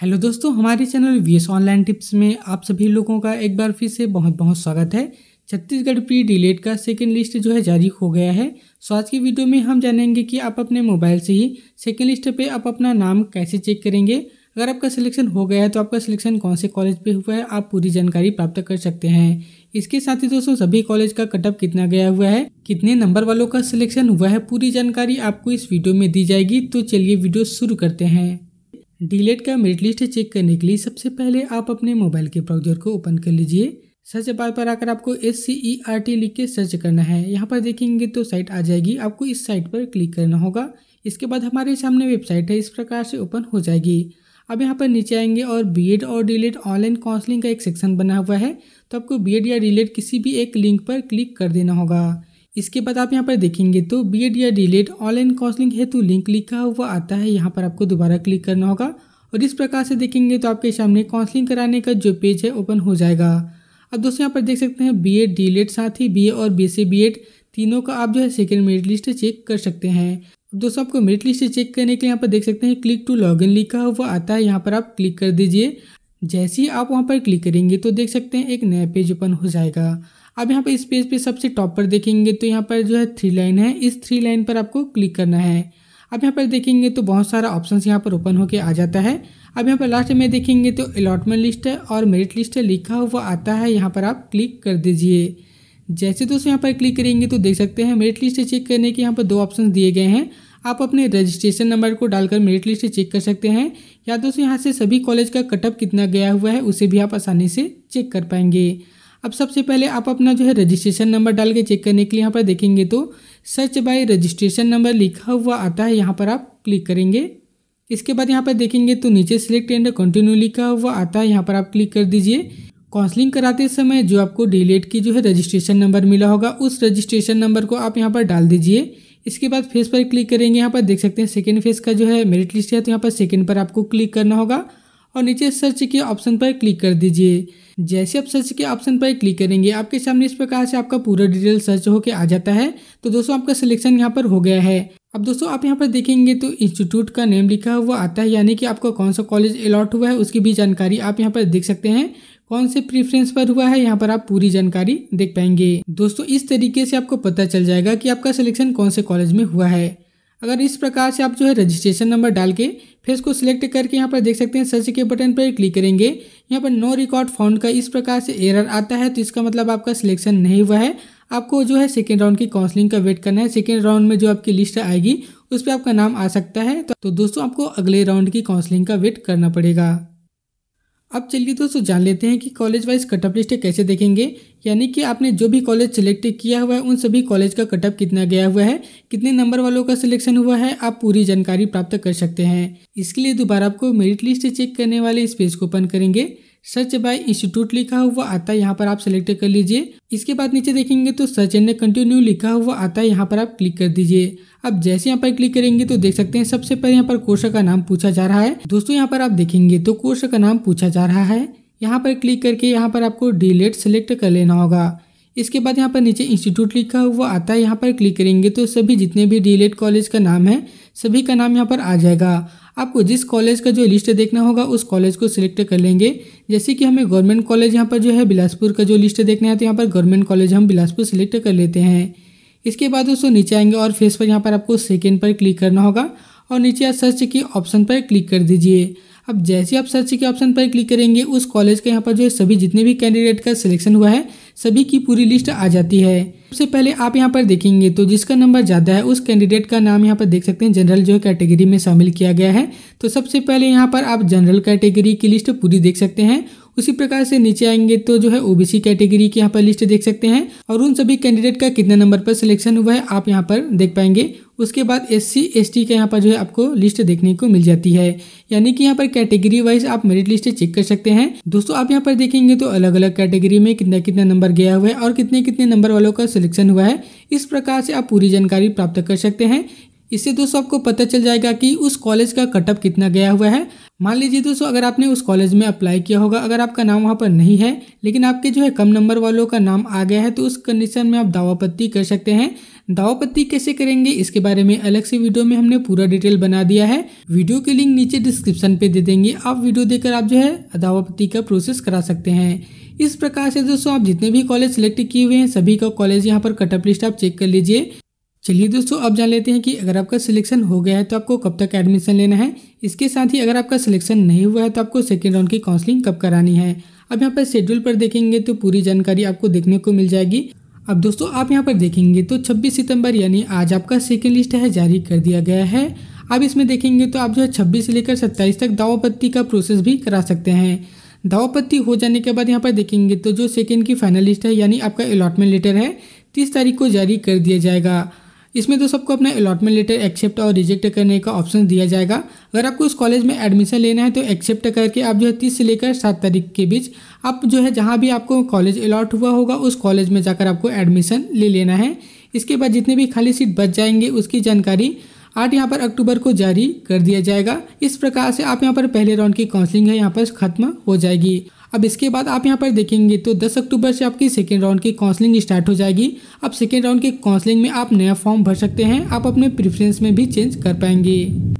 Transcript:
Hello दोस्तों, हमारे channel V S online tips में आप सभी लोगों का एक बार फिर से बहुत बहुत स्वागत है। छत्तीसगढ़ प्री डिलेट का सेकेंड लिस्ट जो है जारी हो गया है। सो आज की वीडियो में हम जानेंगे कि आप अपने मोबाइल से ही सेकेंड लिस्ट पे आप अपना नाम कैसे चेक करेंगे। अगर आपका सिलेक्शन हो गया है तो आपका सिलेक्शन कौन से कॉलेज पे हुआ है, आप पूरी जानकारी प्राप्त कर सकते हैं। इसके साथ ही दोस्तों, सभी कॉलेज का कटअप कितना गया हुआ है, कितने नंबर वालों का सिलेक्शन हुआ है, पूरी जानकारी आपको इस वीडियो में दी जाएगी। तो चलिए वीडियो शुरू करते हैं। डिलेट का मेरिट लिस्ट चेक करने के लिए सबसे पहले आप अपने मोबाइल के ब्राउज़र को ओपन कर लीजिए। सर्च बार पर आकर आपको S C E R T लिख के सर्च करना है। यहाँ पर देखेंगे तो साइट आ जाएगी। आपको इस साइट पर क्लिक करना होगा। इसके बाद हमारे सामने वेबसाइट है। इस प्रकार से ओपन हो जाएगी। अब यहाँ पर नीचे आएँगे और बीएड और डीलेट ऑनलाइन काउंसलिंग का एक सेक्शन बना हुआ है। तो आपको बीएड या डीलेट किसी भी एक लिंक पर क्लिक कर देना होगा। इसके बाद आप यहाँ पर देखेंगे तो बी एड या डीलेट ऑनलाइन काउंसलिंग हेतु लिंक लिखा हुआ आता है। यहाँ पर आपको दोबारा क्लिक करना होगा और इस प्रकार से देखेंगे तो आपके सामने काउंसलिंग कराने का जो पेज है ओपन हो जाएगा। अब दोस्तों यहाँ पर देख सकते हैं बी एड डीलेट साथ ही बी ए और बी सी बी एड तीनों का आप जो है सेकेंड मेरिट लिस्ट चेक कर सकते हैं। दोस्तों आपको मेरिट लिस्ट चेक करने के लिए यहाँ पर देख सकते हैं क्लिक टू लॉग इन लिखा हुआ आता है। यहाँ पर आप क्लिक कर दीजिए। जैसे ही आप वहाँ पर क्लिक करेंगे तो देख सकते हैं एक नया पेज ओपन हो जाएगा। अब यहाँ पर इस पेज पे सबसे टॉप पर देखेंगे तो यहाँ पर जो है थ्री लाइन है। इस थ्री लाइन पर आपको क्लिक करना है। अब यहाँ पर देखेंगे तो बहुत सारा ऑप्शन यहाँ पर ओपन होकर आ जाता है। अब यहाँ पर लास्ट में देखेंगे तो अलॉटमेंट लिस्ट है और मेरिट लिस्ट है, लिखा हुआ आता है। यहाँ पर आप क्लिक कर दीजिए। जैसे दोस्तों यहाँ पर क्लिक करेंगे तो देख सकते हैं मेरिट लिस्ट चेक करने के यहाँ पर दो ऑप्शन दिए गए हैं। आप अपने रजिस्ट्रेशन नंबर को डालकर मेरिट लिस्ट चेक कर सकते हैं। या दोस्तों, यहाँ से सभी कॉलेज का कटअप कितना गया हुआ है, उसे भी आप आसानी से चेक कर पाएँगे। अब सबसे पहले आप अपना जो है रजिस्ट्रेशन नंबर डाल के चेक करने के लिए यहाँ पर देखेंगे तो सर्च बाय रजिस्ट्रेशन नंबर लिखा हुआ आता है, यहाँ पर आप क्लिक करेंगे। इसके बाद यहाँ पर देखेंगे तो नीचे सिलेक्ट एंड कंटिन्यू लिखा हुआ आता है, यहाँ पर आप क्लिक कर दीजिए। काउंसलिंग कराते समय जो आपको डीलेट की जो है रजिस्ट्रेशन नंबर मिला होगा, उस रजिस्ट्रेशन नंबर को आप यहाँ पर डाल दीजिए। इसके बाद फेस पर क्लिक करेंगे, यहाँ पर देख सकते हैं सेकेंड फेस का जो है मेरिट लिस्ट है तो यहाँ पर सेकेंड पर आपको क्लिक करना होगा और नीचे सर्च के ऑप्शन पर क्लिक कर दीजिए। जैसे आप सर्च के ऑप्शन पर क्लिक करेंगे, आपके सामने इस प्रकार से आपका पूरा डिटेल सर्च होकर आ जाता है। तो दोस्तों, आपका सिलेक्शन यहाँ पर हो गया है। अब दोस्तों, आप यहाँ पर देखेंगे तो इंस्टीट्यूट का नेम लिखा हुआ आता है, यानी कि आपका कौन सा कॉलेज अलॉट हुआ है, उसकी भी जानकारी आप यहाँ पर देख सकते हैं। कौन से प्रीफ्रेंस पर हुआ है, यहाँ पर आप पूरी जानकारी देख पाएँगे। दोस्तों, इस तरीके से आपको पता चल जाएगा कि आपका सिलेक्शन कौन से कॉलेज में हुआ है। अगर इस प्रकार से आप जो है रजिस्ट्रेशन नंबर डाल के फिर इसको सिलेक्ट करके यहाँ पर देख सकते हैं सर्च के बटन पर क्लिक करेंगे। यहाँ पर नो रिकॉर्ड फाउंड का इस प्रकार से एरर आता है तो इसका मतलब आपका सिलेक्शन नहीं हुआ है। आपको जो है सेकेंड राउंड की काउंसलिंग का वेट करना है। सेकेंड राउंड में जो आपकी लिस्ट आएगी, उस पर आपका नाम आ सकता है। तो दोस्तों, आपको अगले राउंड की काउंसलिंग का वेट करना पड़ेगा। अब चलिए दोस्तों जान लेते हैं कि कॉलेज वाइज कटअप लिस्ट कैसे देखेंगे? यानी कि आपने जो भी कॉलेज सेलेक्ट किया हुआ है, उन सभी कॉलेज का कटअप कितना गया हुआ है, कितने नंबर वालों का सिलेक्शन हुआ है, आप पूरी जानकारी प्राप्त कर सकते हैं। इसके लिए दोबारा आपको मेरिट लिस्ट चेक करने वाले इस पेज को ओपन करेंगे। सर्च बाय इंस्टीट्यूट लिखा हुआ आता है, यहाँ पर आप सेलेक्ट कर लीजिए। इसके बाद नीचे देखेंगे तो सर्च एंड कंटिन्यू लिखा हुआ आता है, यहाँ पर आप क्लिक कर दीजिए। अब जैसे यहाँ पर क्लिक करेंगे तो देख सकते हैं, सबसे पहले यहाँ पर कोर्स का नाम पूछा जा रहा है। दोस्तों, यहाँ पर आप देखेंगे तो कोर्स का नाम पूछा जा रहा है। यहाँ पर क्लिक करके यहाँ पर आपको डिलेट सेलेक्ट कर लेना होगा। इसके बाद यहाँ पर नीचे इंस्टीट्यूट लिखा हुआ आता है, यहाँ पर क्लिक करेंगे तो सभी जितने भी डीलेट कॉलेज का नाम है, सभी का नाम यहाँ पर आ जाएगा। आपको जिस कॉलेज का जो लिस्ट देखना होगा, उस कॉलेज को सिलेक्ट कर लेंगे। जैसे कि हमें गवर्नमेंट कॉलेज यहाँ पर जो है, बिलासपुर का जो लिस्ट देखना है तो यहाँ पर गवर्नमेंट कॉलेज हम बिलासपुर सिलेक्ट कर लेते हैं। इसके बाद दोस्तों नीचे आएँगे और फेस पर यहाँ पर आपको सेकेंड पर क्लिक करना होगा और नीचे सर्च के ऑप्शन पर क्लिक कर दीजिए। अब जैसे आप सर्च के ऑप्शन पर क्लिक करेंगे, उस कॉलेज के यहाँ पर जो है, सभी जितने भी कैंडिडेट का सिलेक्शन हुआ है, सभी की पूरी लिस्ट आ जाती है। सबसे पहले आप यहाँ पर देखेंगे तो जिसका नंबर ज़्यादा है, उस कैंडिडेट का नाम यहाँ पर देख सकते हैं जनरल जो है कैटेगरी में शामिल किया गया है। तो सबसे पहले यहाँ पर आप जनरल कैटेगरी की लिस्ट पूरी देख सकते हैं उसी प्रकार से नीचे आएँगे तो जो है ओबीसी कैटेगरी की यहाँ पर लिस्ट देख सकते हैं। और उन सभी कैंडिडेट का कितने नंबर पर सिलेक्शन हुआ है, आप यहाँ पर देख पाएँगे। उसके बाद एस सी एस टी का यहाँ पर जो है आपको लिस्ट देखने को मिल जाती है। यानी कि यहाँ पर कैटेगरी वाइज आप मेरिट लिस्ट चेक कर सकते हैं। दोस्तों, आप यहाँ पर देखेंगे तो अलग अलग कैटेगरी में कितना कितना नंबर गया हुआ है और कितने कितने नंबर वालों का सिलेक्शन हुआ है। इस प्रकार से आप पूरी जानकारी प्राप्त कर सकते हैं। इससे दोस्तों आपको पता चल जाएगा कि उस कॉलेज का कटअप कितना गया हुआ है। मान लीजिए दोस्तों, अगर आपने उस कॉलेज में अप्लाई किया होगा, अगर आपका नाम वहाँ पर नहीं है, लेकिन आपके जो है कम नंबर वालों का नाम आ गया है तो उस कंडीशन में आप दावापत्ती कर सकते हैं। दावापत्ती कैसे करेंगे, इसके बारे में अलग से वीडियो में हमने पूरा डिटेल बना दिया है। वीडियो की लिंक नीचे डिस्क्रिप्शन पे दे देंगे। आप वीडियो देकर आप जो है दावापत्ती का प्रोसेस करा सकते हैं। इस प्रकार से दोस्तों, आप जितने भी कॉलेज सेलेक्ट किए हुए हैं, सभी का कॉलेज यहाँ पर कटअप लिस्ट आप चेक कर लीजिए। चलिए दोस्तों, अब जान लेते हैं कि अगर आपका सिलेक्शन हो गया है तो आपको कब तक एडमिशन लेना है। इसके साथ ही अगर आपका सिलेक्शन नहीं हुआ है तो आपको सेकेंड राउंड की काउंसलिंग कब करानी है। अब यहाँ पर शेड्यूल पर देखेंगे तो पूरी जानकारी आपको देखने को मिल जाएगी। अब दोस्तों, आप यहाँ पर देखेंगे तो 26 सितंबर यानी आज आपका सेकेंड लिस्ट है, जारी कर दिया गया है। अब इसमें देखेंगे तो आप जो है छब्बीस से लेकर सत्ताईस तक दावापत्ती का प्रोसेस भी करा सकते हैं। दावापत्ती हो जाने के बाद यहाँ पर देखेंगे तो जो सेकेंड की फाइनल लिस्ट है, यानी आपका अलॉटमेंट लेटर है, तीस तारीख को जारी कर दिया जाएगा। इसमें तो सबको अपना अलॉटमेंट लेटर एक्सेप्ट और रिजेक्ट करने का ऑप्शन दिया जाएगा। अगर आपको उस कॉलेज में एडमिशन लेना है तो एक्सेप्ट करके आप जो है तीस से लेकर सात तारीख के बीच आप जो है जहाँ भी आपको कॉलेज अलॉट हुआ होगा, उस कॉलेज में जाकर आपको एडमिशन ले लेना है। इसके बाद जितने भी खाली सीट बच जाएँगे, उसकी जानकारी आठ यहाँ पर अक्टूबर को जारी कर दिया जाएगा। इस प्रकार से आप यहाँ पर पहले राउंड की काउंसलिंग है, यहाँ पर खत्म हो जाएगी। अब इसके बाद आप यहाँ पर देखेंगे तो 10 अक्टूबर से आपकी सेकेंड राउंड की काउंसलिंग स्टार्ट हो जाएगी। अब सेकेंड राउंड की काउंसलिंग में आप नया फॉर्म भर सकते हैं, आप अपने प्रेफरेंस में भी चेंज कर पाएँगे।